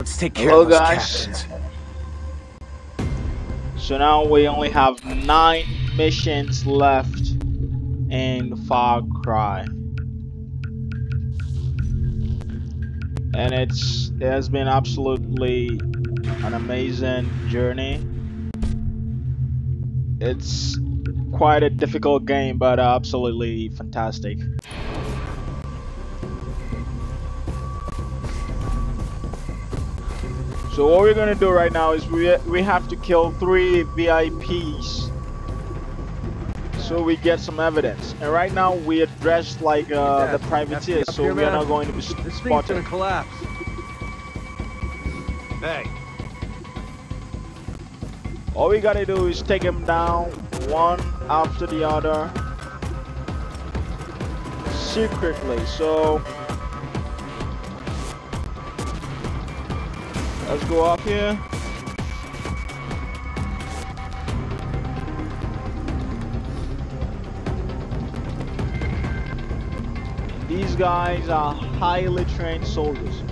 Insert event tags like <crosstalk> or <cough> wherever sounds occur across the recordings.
Let's take care Hello, guys. captains. So now we only have nine missions left in Far Cry. And it's it has been absolutely an amazing journey. It's quite a difficult game, but absolutely fantastic. So what we're gonna do right now is we we have to kill three VIPs so we get some evidence. And right now we are dressed like uh, the privateers, so we are not going to be This thing's spotted. gonna collapse. Hey, All we gotta do is take them down one after the other secretly. So let's go up here. These guys are highly trained soldiers.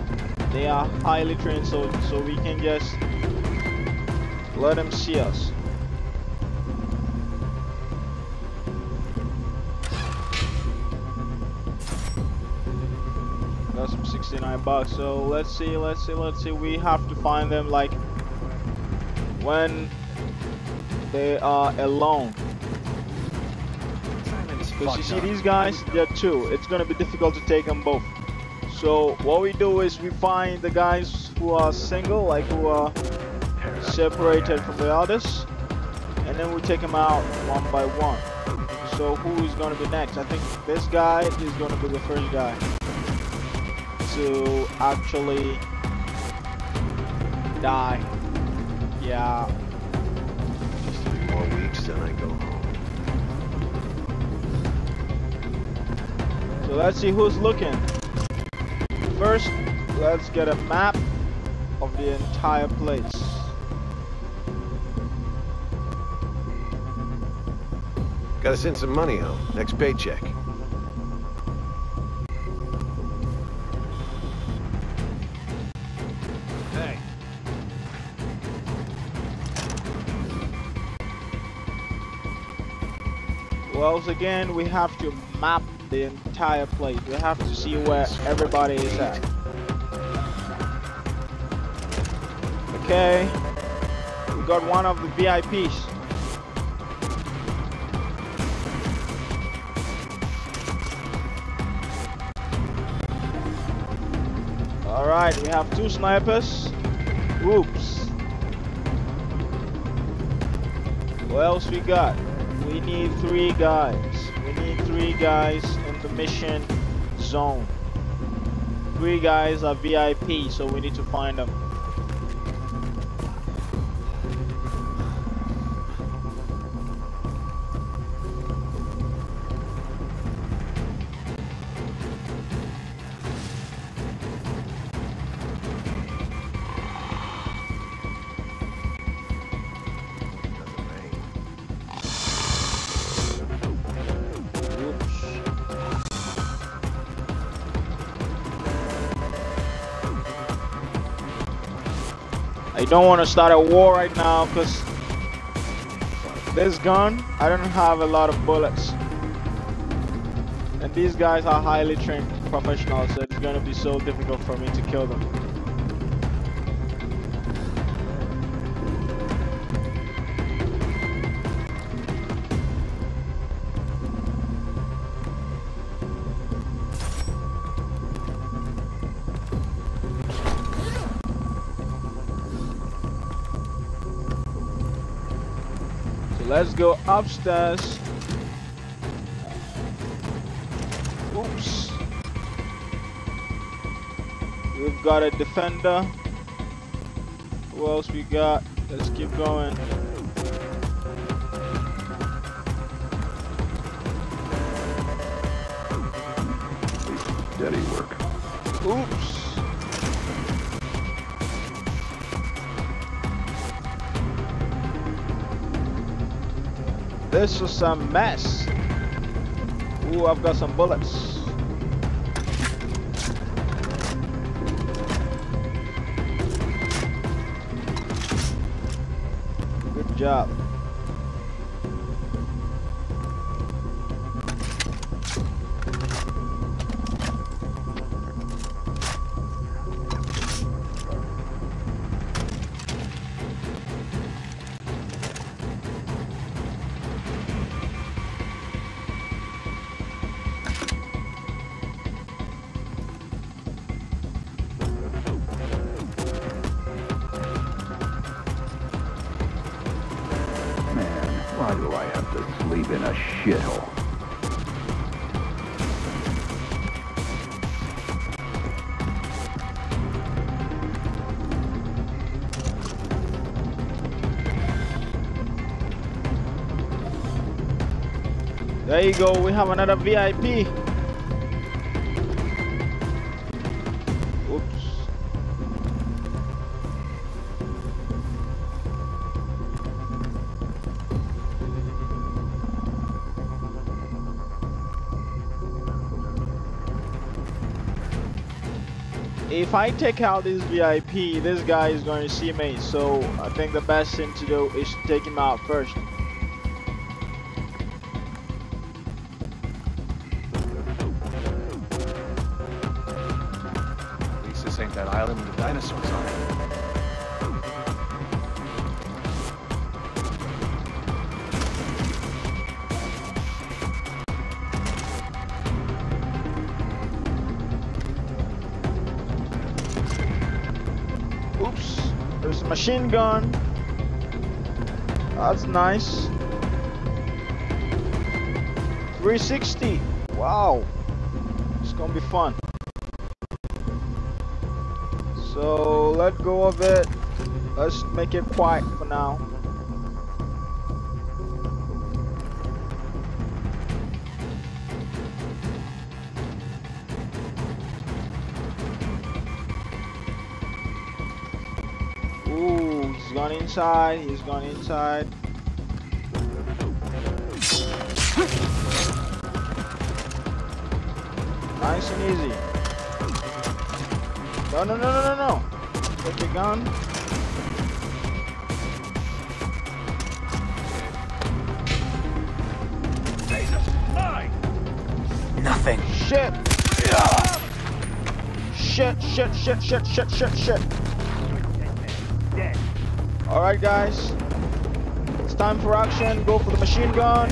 They are highly trained soldiers, so we can just let them see us. Got some 69 bucks. So let's see, let's see, let's see. We have to find them like when they are alone. Because you see these guys, they're two. It's gonna be difficult to take them both. So what we do is we find the guys who are single, like who are separated from the others, and then we take them out one by one. So who is gonna be next? I think this guy is gonna be the first guy to actually die. Yeah. Just few more weeks, then I go home. So let's see who's looking. First, let's get a map of the entire place. Gotta send some money home. Next paycheck. hey. Well, again, we have to map the entire place. We have to see where everybody is at. Okay. We got one of the VIPs. Have two snipers. Oops. What else we got? We need three guys. We need three guys in the mission zone. Three guys are VIP, so we need to find them. I don't want to start a war right now because this gun, I don't have a lot of bullets. And these guys are highly trained professionals, so it's going to be so difficult for me to kill them. Let's go upstairs. Oops. We've got a defender. Who else we got? Let's keep going. Is a mess. Ooh, I've got some bullets. Good job. You go, we have another VIP. Oops. If I take out this VIP, this guy is going to see me, so I think the best thing to do is to take him out first. That island with the dinosaurs on it. Oops, there's a machine gun. That's nice. 360. Wow. It's gonna be fun. Go of it. Let's make it quiet for now. Ooh, he's gone inside. He's gone inside. Nice and easy. No, no, no, no, no, no. Take your gun. Nothing. Shit. Shit, shit, shit, shit, shit, shit, shit. Alright, guys. It's time for action. Go for the machine gun.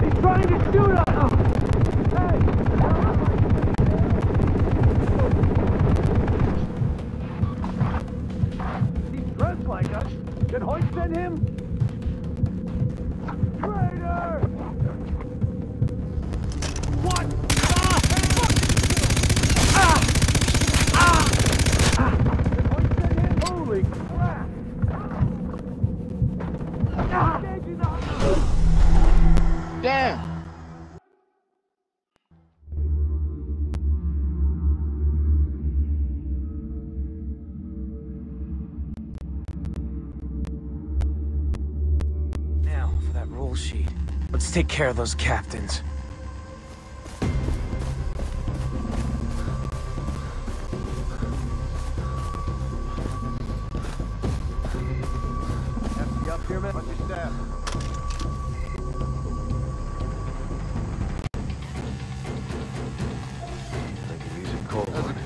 He's trying to shoot us! Care of those captains. You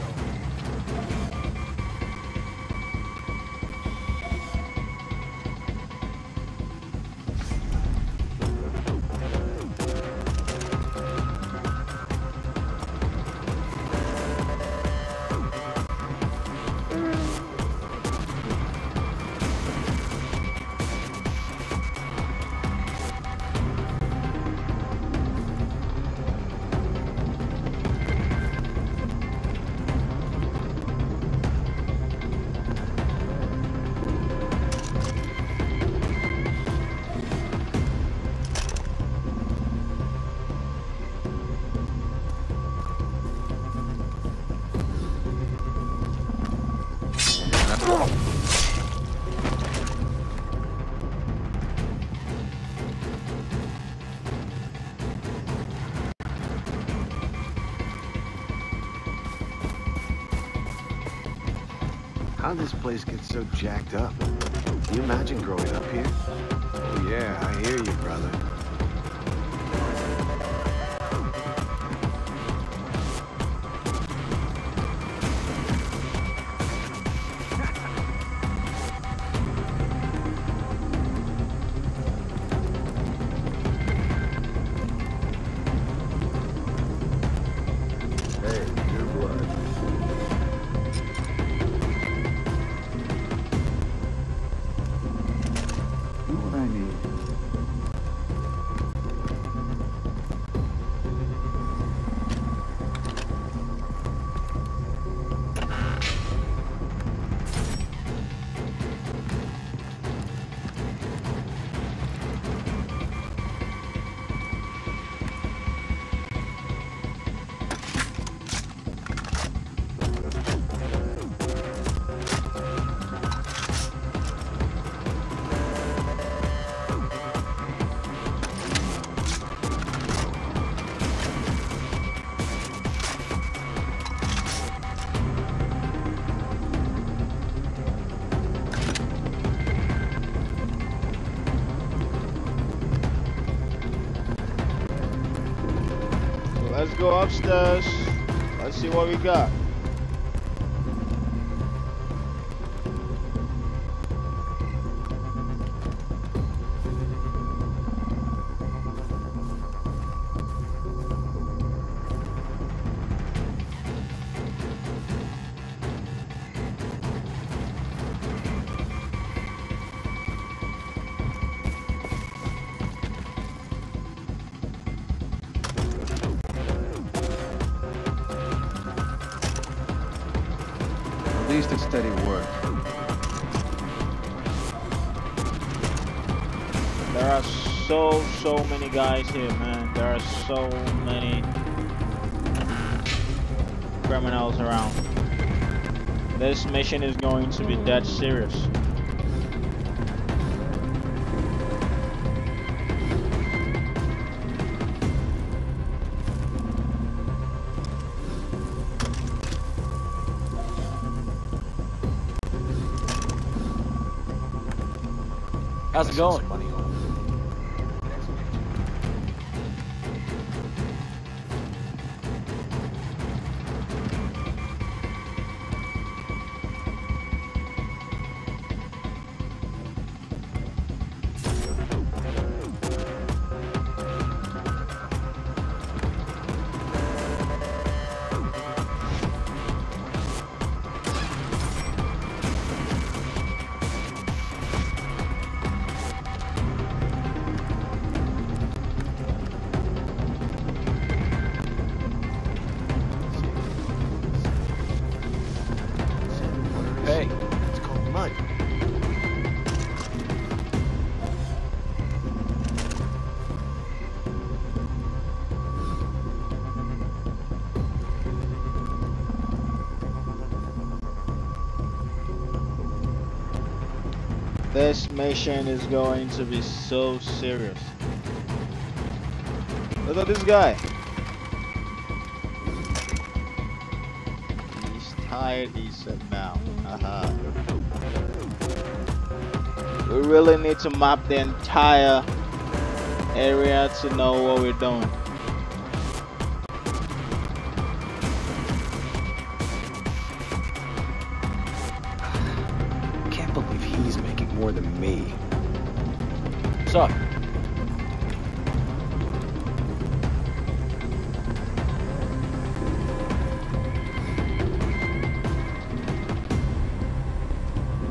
How this place get so jacked up? Can you imagine growing up here? Yeah, I hear you, brother. Go upstairs. Let's see what we got. Least it's steady work. There are so, so many guys here, man. There are so many criminals around. This mission is going to be dead serious. How's it going? This mission is going to be so serious. Look at this guy. He's tired, he said now. Haha. We really need to map the entire area to know what we're doing.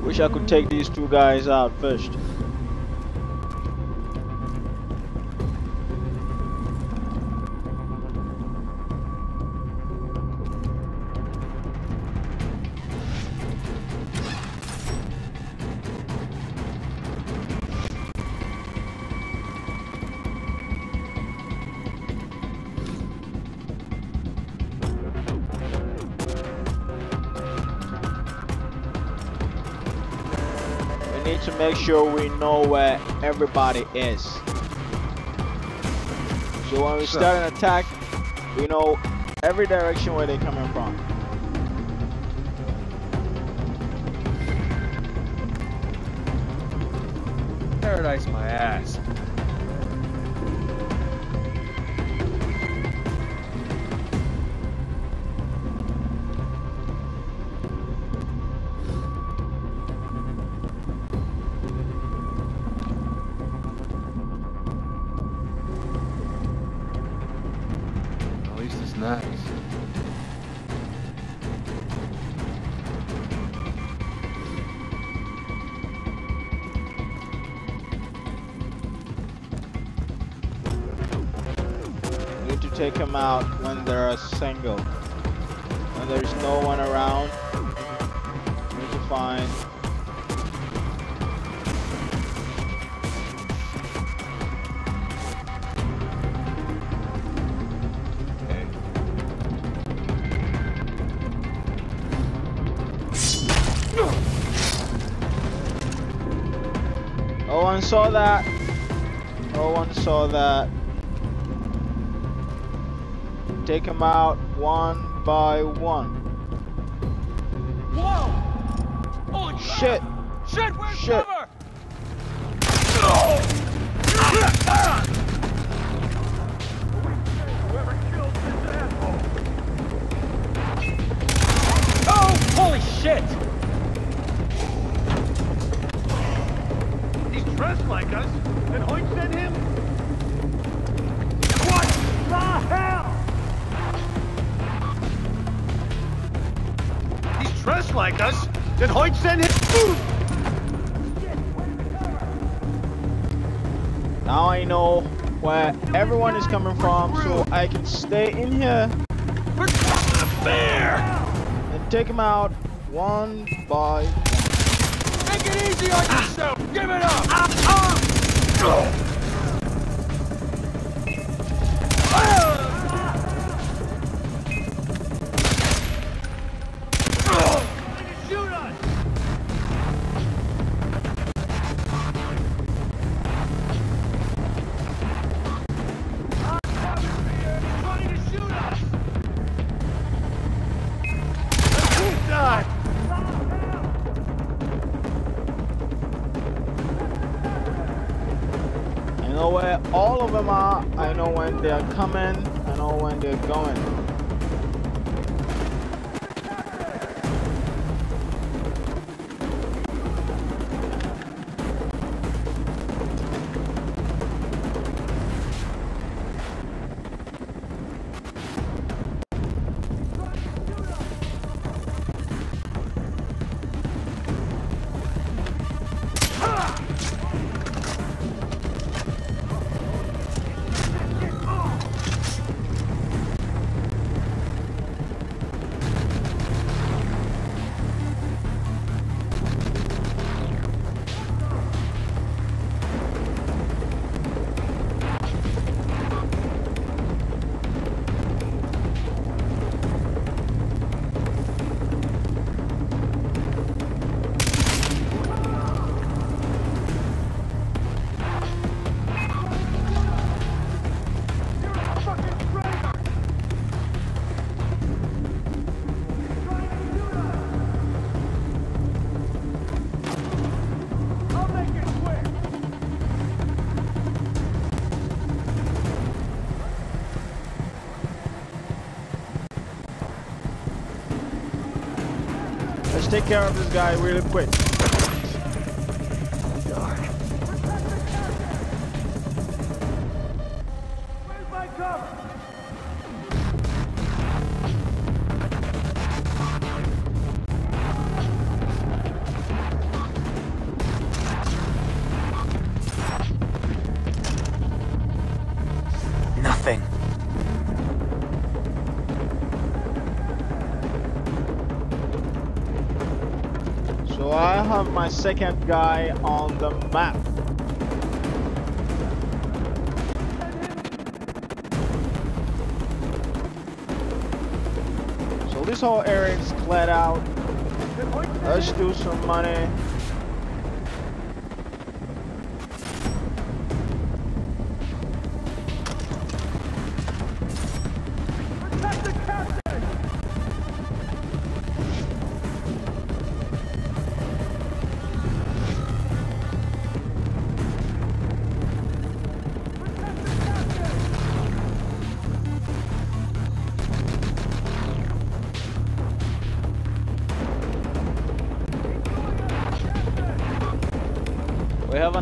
Wish I could take these two guys out first. sure we know where everybody is. So when we start an attack, we know every direction where they're coming from. Paradise my ass. Take them out when they're single. When there's no one around, you need to find. No one saw that. No one saw that. Take them out one by one. Whoa! Holy Shit! Shit, Shit. Know where everyone is coming from, so I can stay in here We're crossing a bear! and take them out one by Make it easy on yourself! Give it up! Shoot take care of this guy really quick. I have my second guy on the map. So this whole area is cleared out. Let's do some money.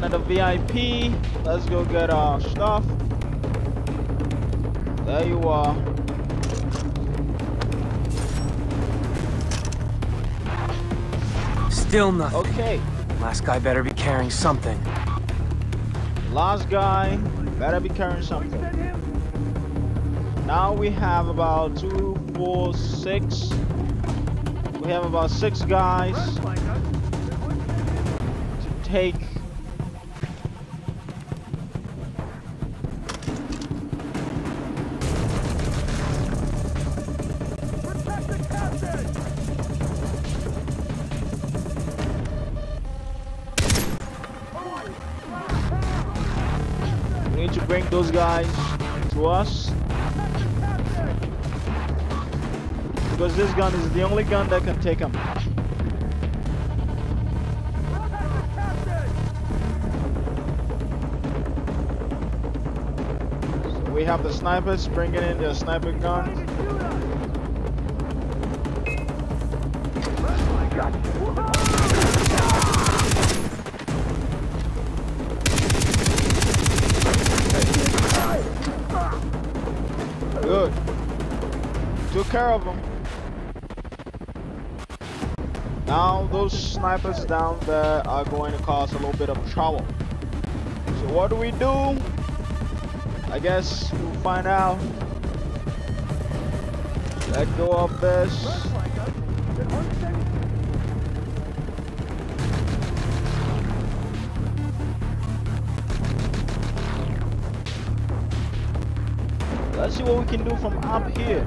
Have another VIP. Let's go get our stuff. There you are. Still nothing. Okay. Last guy better be carrying something. Last guy. Better be carrying something. Now we have about two, four, six. We have about six guys to take. Those guys to us. Because this gun is the only gun that can take them. So we have the snipers bringing in their sniper guns. Of them. Now those snipers down there are going to cause a little bit of trouble. So what do we do? I guess we'll find out. Let go of this. Let's see what we can do from up here.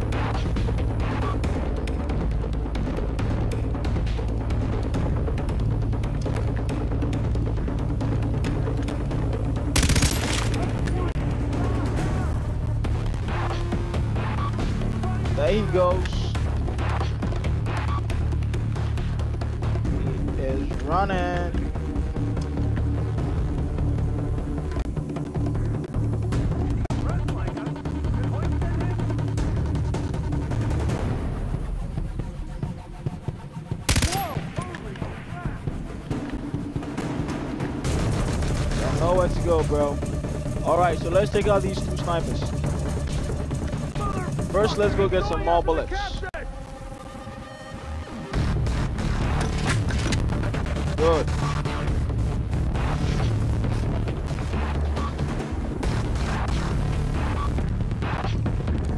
Let's take out these two snipers. First, let's go get some more bullets. Good.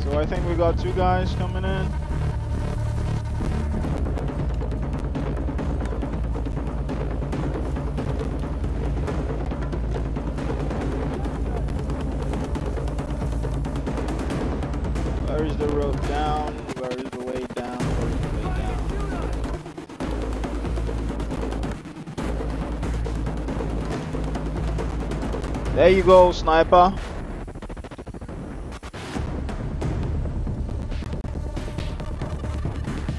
So I think we got two guys coming in. There you go, sniper.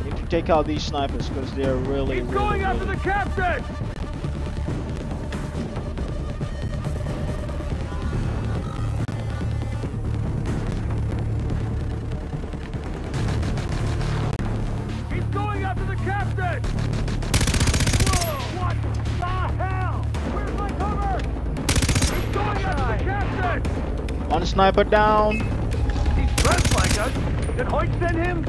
Need to take out these snipers because they're really, He's really, going after really the captain! Sniper down. He's dressed like us. Did Hoyt send him?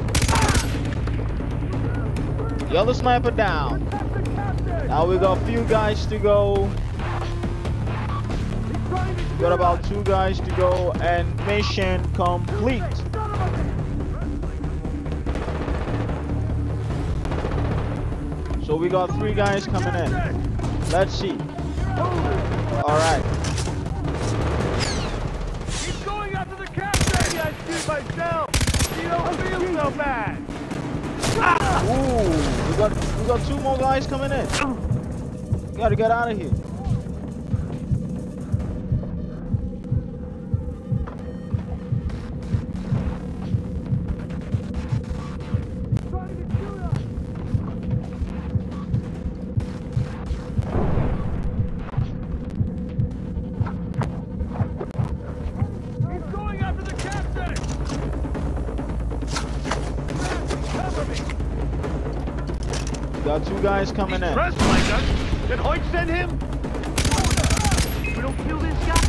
The other sniper down. That's the captain! Now we got a few guys to go. He's trying to We got about two guys to go and mission complete. So we got three guys coming in. Let's see. Alright. Got we got two more guys coming in. Gotta get out of here. Guys coming in. Dressed like us? Did Hoyt send him? We don't kill this guy.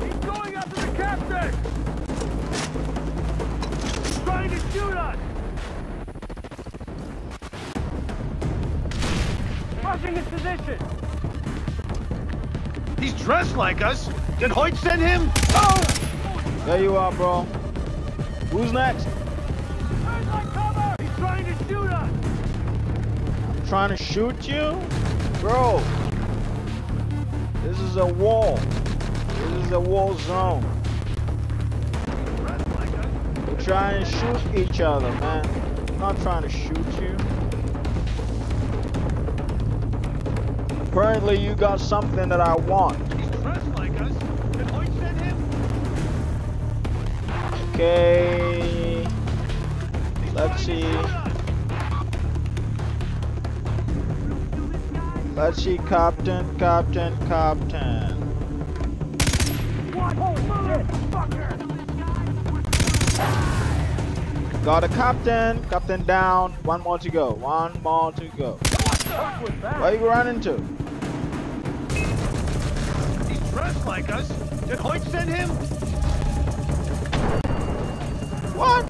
He's going after the captain. He's trying to shoot us. Rushing his position. He's dressed like us. Did Hoyt send him? Oh! There you are, bro. Who's next? Trying to shoot you? Bro. This is a wall. This is a war zone. We're trying to shoot each other, man. I'm not trying to shoot you. Apparently you got something that I want. Okay. Let's see. Let's see, Captain, Captain, Captain. What? Oh! Got a captain. Captain down. One more to go. One more to go. What was that? Where you running to? He's dressed like us. Did Hoyt send him? What?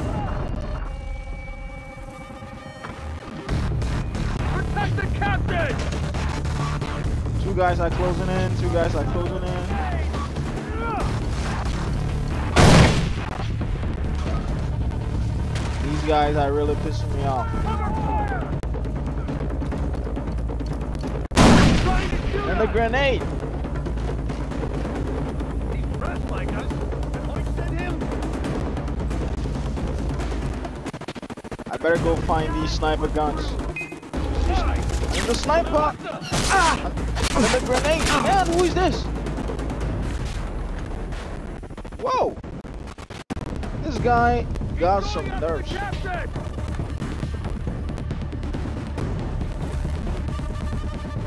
Guys are closing in. Two guys are closing in. These guys are really pissing me off. And the grenade. I better go find these sniper guns. The sniper. Ah! And the grenade. Man, who is this? Whoa. This guy got some nerves.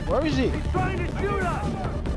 Where is he? He's trying to shoot us!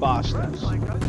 Bastards.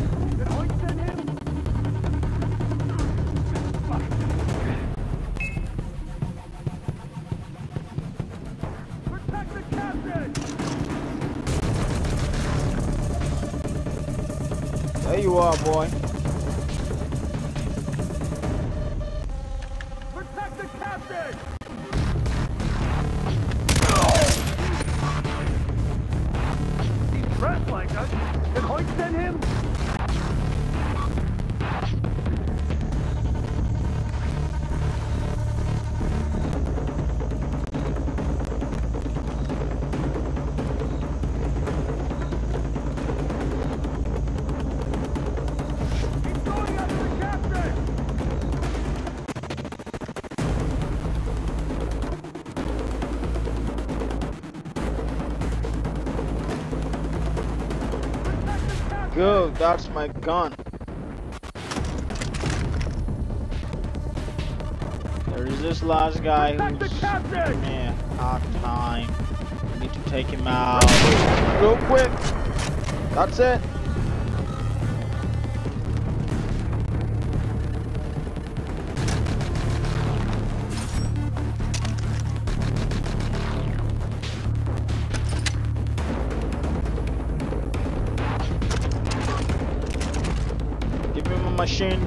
That's my gun. There is this last guy who's man hard time. We need to take him out real quick. That's it.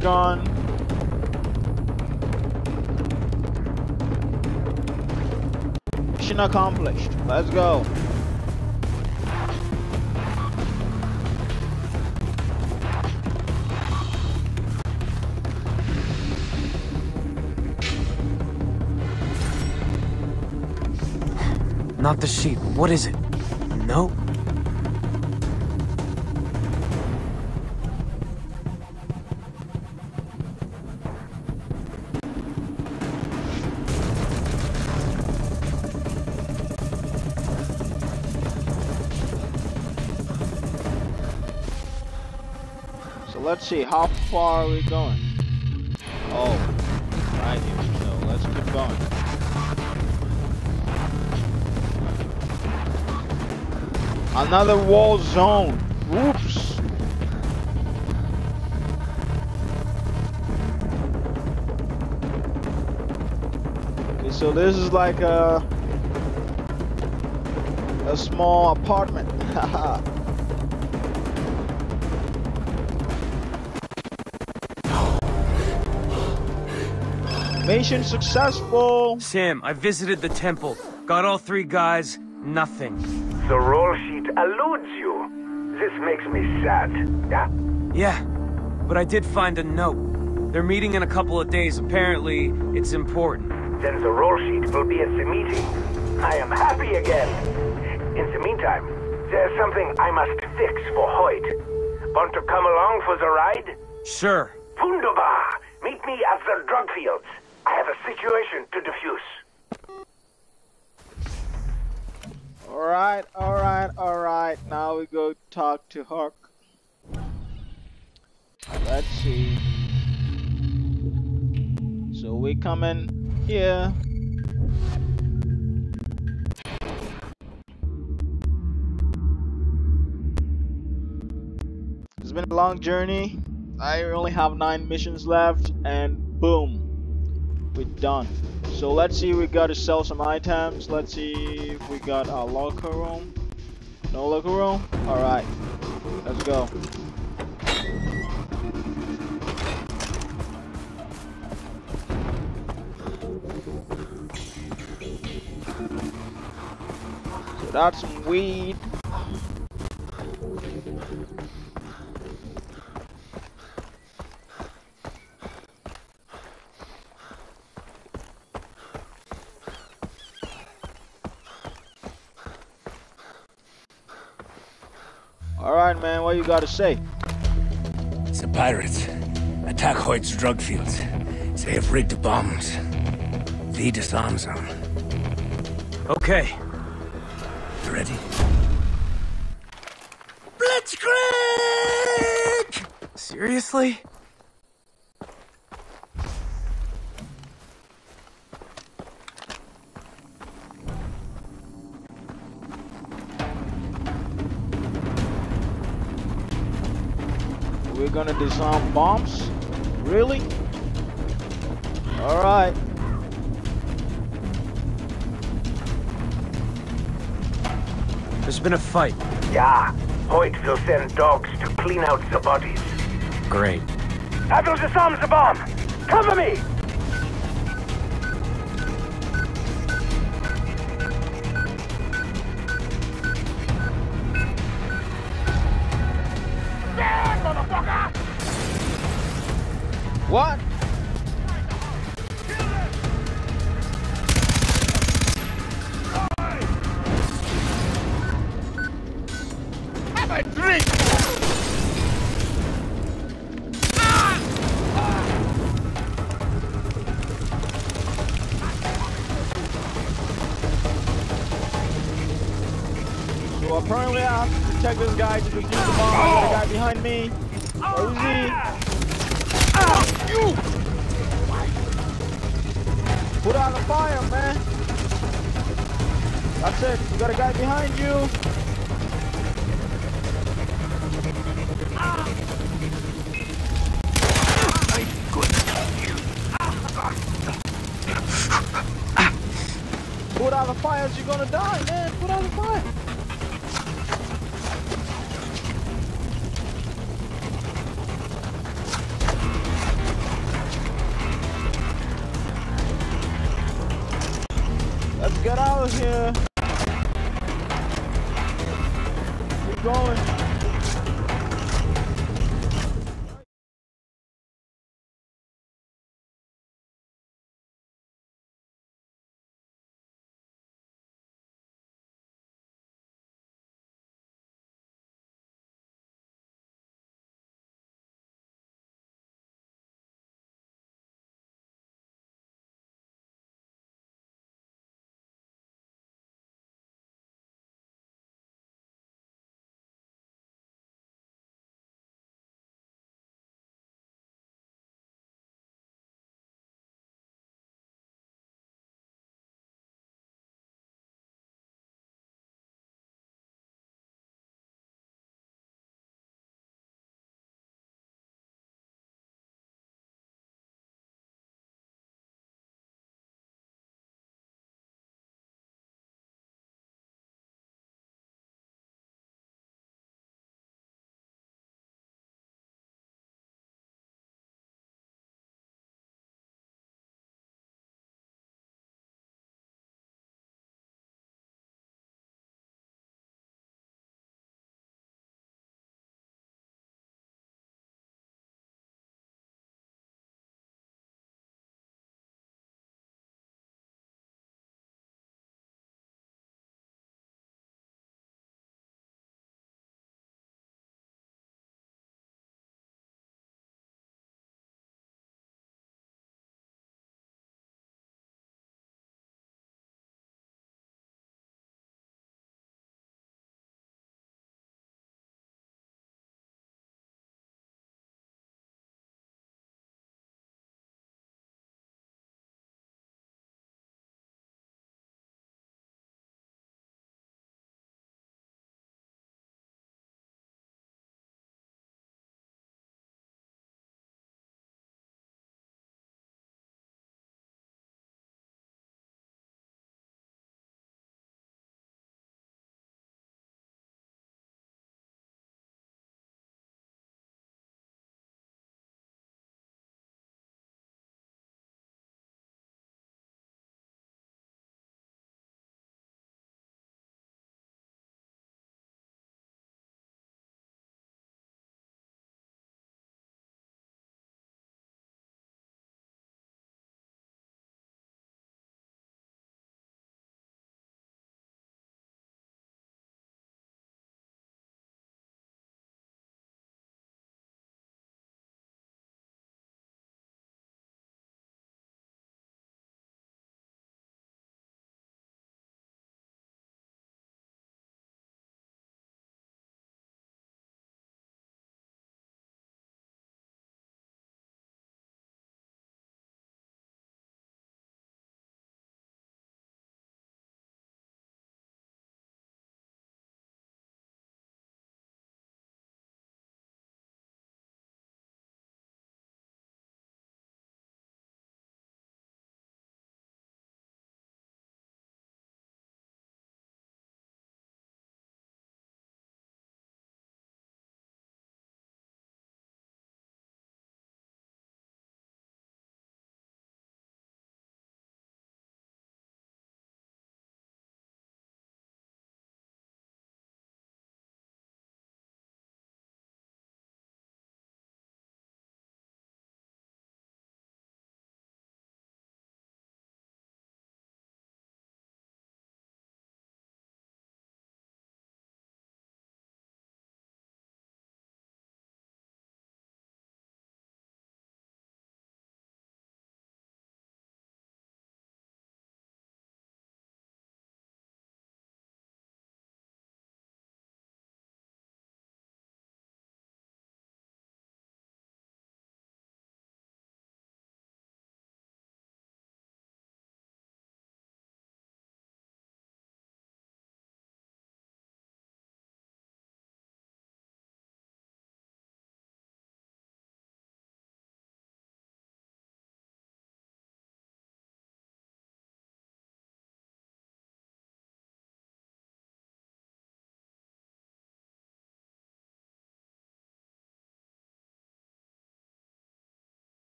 Gun. Mission accomplished. Let's go. Not the sheep. What is it? No? See, how far are we going? Oh, right here. So let's keep going. Another wall zone. Whoops. Okay, so this is like a a small apartment. <laughs> Mission successful. Sam, I visited the temple. Got all three guys. Nothing. The roll sheet eludes you. This makes me sad. Yeah? Yeah, but I did find a note. They're meeting in a couple of days. Apparently, it's important. Then the roll sheet will be at the meeting. I am happy again. In the meantime, there's something I must fix for Hoyt. Want to come along for the ride? Sure. Wunderbar! Meet me at the drug fields. I have a situation to defuse. Alright, alright, alright. Now we go talk to Hawk. Let's see. So we come in here. It's been a long journey. I only have nine missions left, and boom, we're done. So let's see, we got to sell some items. Let's see we got a locker room. No locker room? Alright, let's go. So that's some weed. Alright, man, what you got to say? The pirates attack Hoyt's drug fields. They have rigged the bombs. The disarm zone. Okay. You ready? Blitzkrieg! Seriously? Gonna disarm bombs? Really? Alright. There's been a fight. Yeah, Hoyt will send dogs to clean out the bodies. Great. I will disarm the bomb! Cover me! Protect this guy the bomb. I got a guy behind me. Is he? You! Put out the fire, man. That's it. You got a guy behind you.